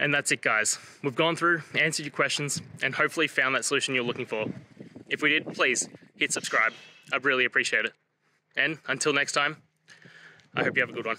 And that's it, guys. We've gone through, answered your questions, and hopefully found that solution you're looking for. If we did, please hit subscribe. I'd really appreciate it. And until next time, I hope you have a good one.